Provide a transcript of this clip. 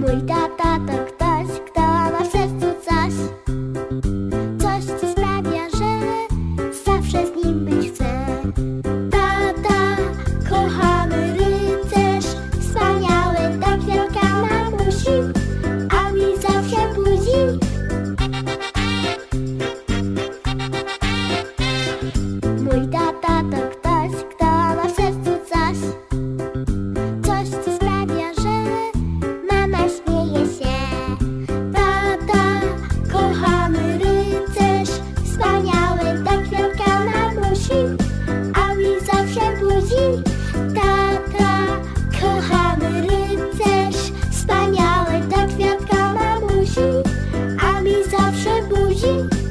Mój tata to ktoś, kto ma w sercu coś. Coś, co sprawia, że zawsze z nim być chcę Tata, kochany rycerz Wspaniały do wielka mamusi A mi zawsze budzi Mój 不及